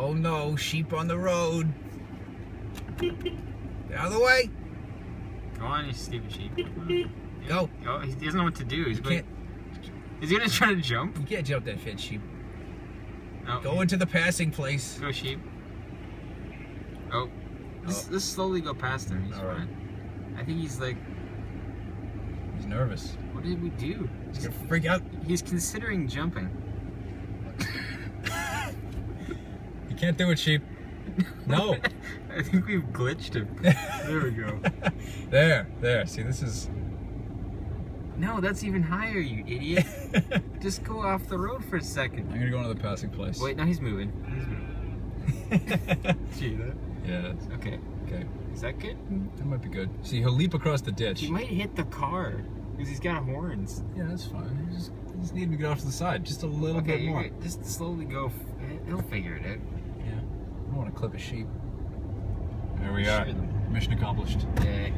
Oh no, sheep on the road. Get out of the way. Go on, you stupid sheep. Go. Oh, he doesn't know what to do. He's You going. can't, Is he gonna try to jump? you can't jump that fence, sheep. No. Go into the passing place. Go sheep. Oh. Let's, oh. let's slowly go past him. He's All right. fine. I think he's like, He's nervous. what did we do? He's gonna freak out. He's considering jumping. Can't do it, sheep. No. I think we've glitched him. There we go. there, there. See, this is. No, that's even higher, you idiot. Just go off the road for a second. I'm gonna go into the passing place. Wait, now he's moving. He's moving. That? yeah, Okay. okay. Is that good? That might be good. See, he'll leap across the ditch. He might hit the car because he's got horns. Yeah, that's fine. Just, just need to get off to the side, just a little Okay, bit more. just slowly go. f- eh, He'll figure it out. Yeah. I don't want to clip a sheep. There we are. Mission accomplished. Yeah.